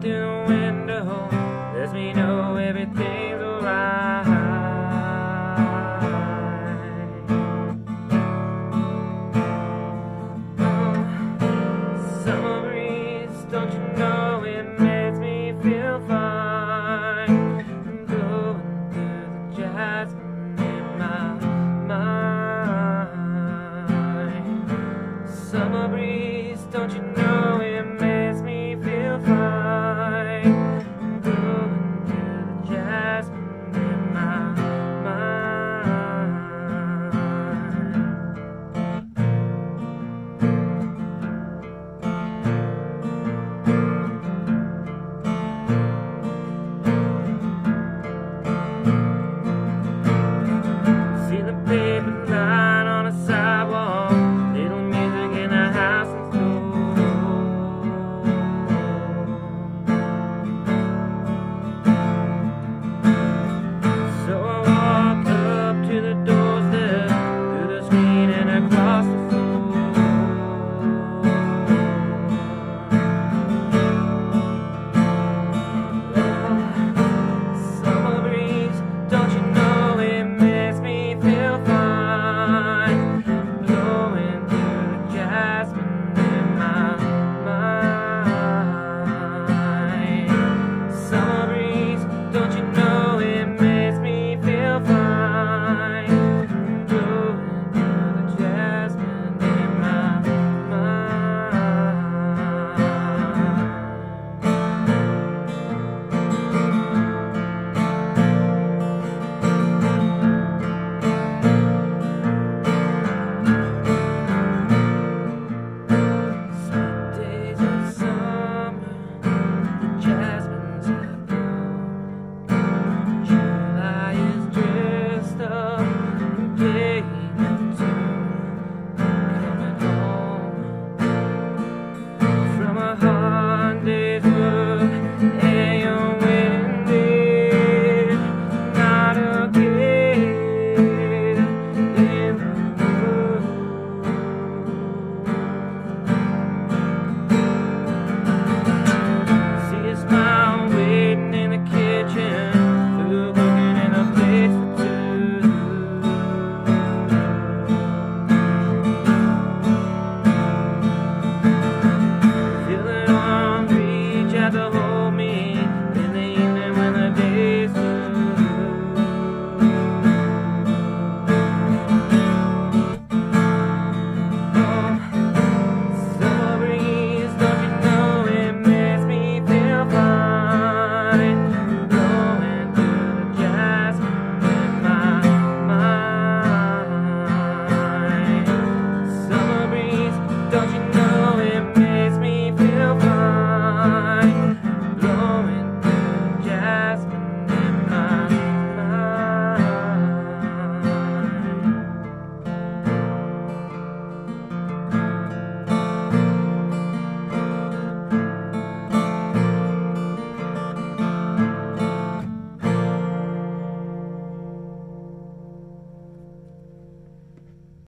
the window lets me know everything's alright. Oh, Summer breeze, don't you know it makes me feel fine? never know.